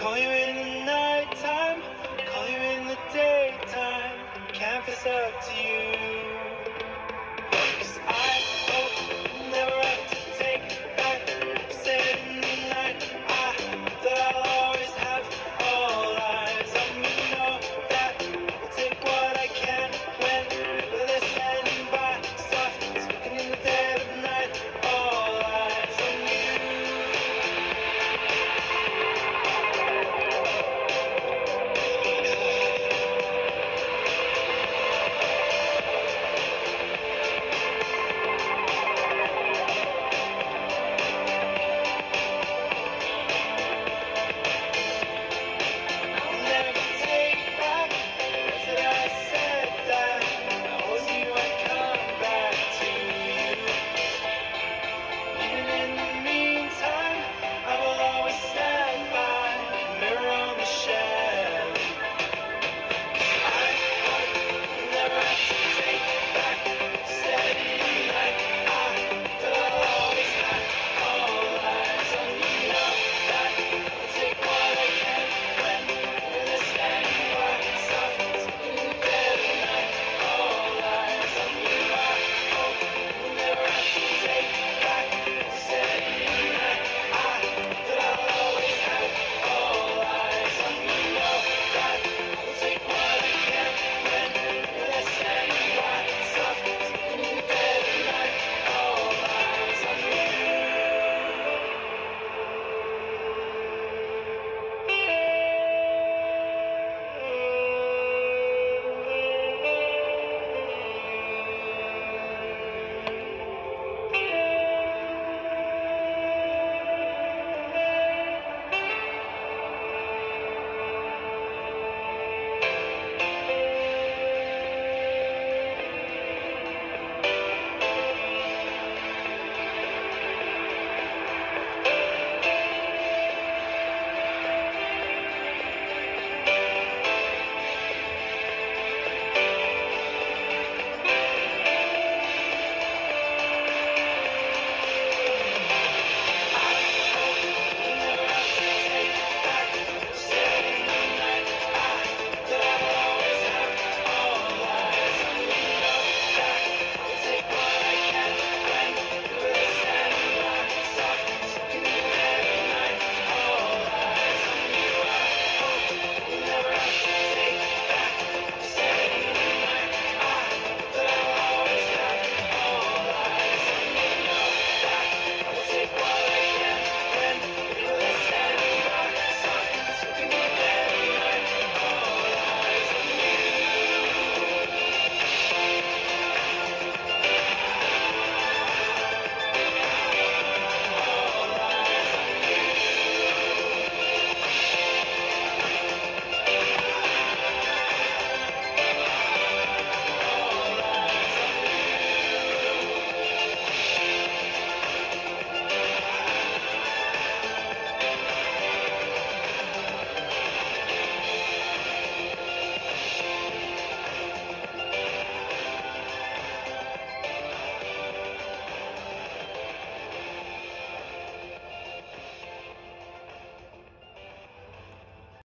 Call you in the nighttime, call you in the daytime. Can't face up to you.